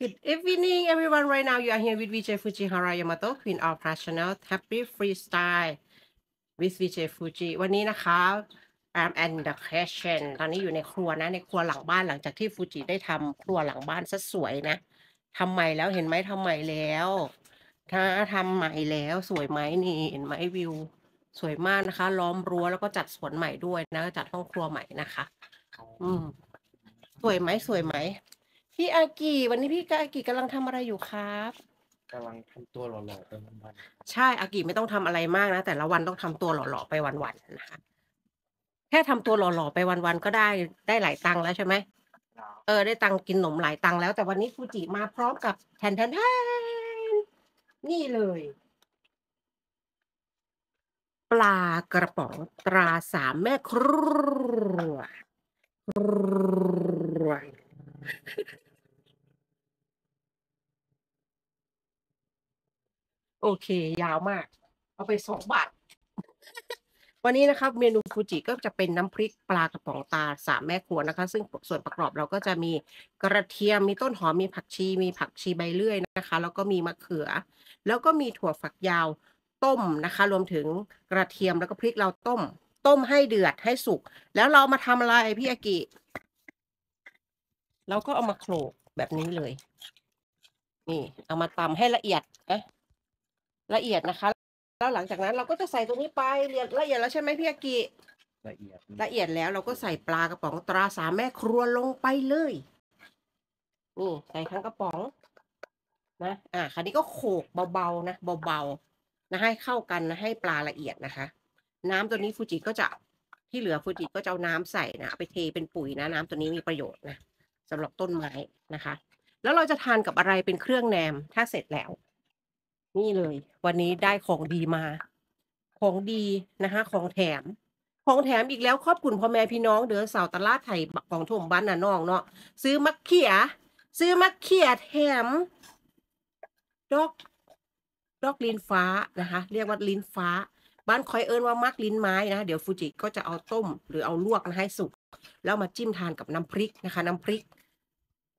Good evening, everyone. Right now, you are here with VJ Fujihara Yamato, Queen of Passional Happy Freestyle with VJ Fuji วันนี้นะคะ I'm in the kitchen ตอนนี้อยู่ในครัวนะ ในครัวหลังบ้านหลังจากที่ฟูจิได้ทำครัวหลังบ้านซะสวยนะทำใหม่แล้วเห็นไหมทำใหม่แล้วถ้าทำใหม่แล้วสวยไหมนี่เห็นไหมวิว สวยมากนะคะ ล้อมรั้วแล้วก็จัดสวนใหม่ด้วยนะ จัดห้องครัวใหม่นะคะ อืม สวยไหมสวยไหม พี่อากิวันนี้พี่อากิกำลังทำอะไรอยู่ครับ กำลังทำตัวหล่อๆไปวันใช่อากิไม่ต้องทำอะไรมากนะ แต่ละวันต้องทำตัวหล่อๆไปวันๆนะคะ แค่ทำตัวหล่อๆไปวันๆก็ได้ได้หลายตังค์แล้วใช่ไหมๆเออได้ตังค์กินหนมหลายตังค์แล้วแต่วันนี้ฟูจิมาพร้อมกับแทนแทนแทนนี่เลย ปลากระป๋องตราสามแม่ครัวครัว โอเค ยาวมาก เอาไปสองบาท วันนี้นะครับ เมนูฟูจิก็จะเป็นน้ำพริกปลากระป๋องตาสามแม่ครัวนะคะ ซึ่งส่วนประกอบเราก็จะมีกระเทียมมีต้นหอมมีผักชี มีผักชีใบเลื่อยนะคะ แล้วก็มีมะเขือ แล้วก็มีถั่วฝักยาวต้มนะคะ รวมถึงกระเทียมแล้วก็พริกเราต้ม ต้มให้เดือดให้สุก แล้วเรามาทำอะไรพี่อากิเราก็เอามาโขลกแบบนี้เลย นี่ เอามาตำให้ละเอียดนะ ละเอียดนะคะ แล้วหลังจากนั้นเราก็จะใส่ตรงนี้ไปละเอียดละเอียดแล้วใช่ไหมพี่อากิละเอียดละเอียดแล้วเราก็ใส่ปลากระป๋องตราสามแม่ครัวลงไปเลยนี่ใส่ทั้งกระป๋องนะอ่าคราวนี้ก็โขกเบาๆนะเบาๆนะให้เข้ากันนะให้ปลาละเอียดนะคะ น้ำตัวนี้ฟูจิก็จะที่เหลือฟูจิก็จะเอาน้ำใส่นะเอาไปเทเป็นปุ๋ยนะ น้ำตัวนี้มีประโยชน์นะสำหรับต้นไม้นะคะ แล้วเราจะทานกับอะไรเป็นเครื่องแนมถ้าเสร็จแล้ว นี่เลย วันนี้ได้ของดีมา ของดีนะคะ ของแถม ของแถมอีกแล้วขอบคุณพ่อแม่พี่น้องเดือสาวตลาดไทยของทุ่มบ้านน่ะน้องเนาะซื้อมะเขีย ซื้อมะเขียแถม ดอก ดอกลิ้นฟ้านะคะ เรียกว่าลิ้นฟ้า บ้านคอยเอิญว่ามักลิ้นไม้นะเดี๋ยวฟูจิก็จะเอาต้ม หรือเอาลวกนะให้สุกแล้วมาจิ้มทานกับน้ำพริกนะคะ น้ำพริก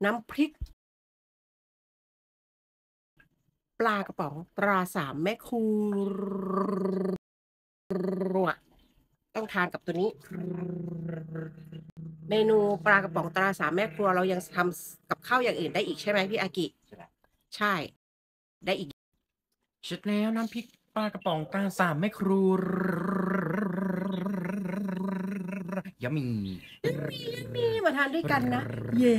น้ำพริก ปลากระป๋องตราสามแม่ครัวต้องทานกับตัวนี้ เมนูปลากระป๋องตราสามแม่ครัว เรายังทำกับข้าวอย่างอื่นได้อีกใช่ไหมพี่อากิ ใช่ ได้อีกเสร็จแล้วน้ำพริกปลากระป๋องตาสามแม่ครูยามีนี่มาทานด้วยกันนะ เย้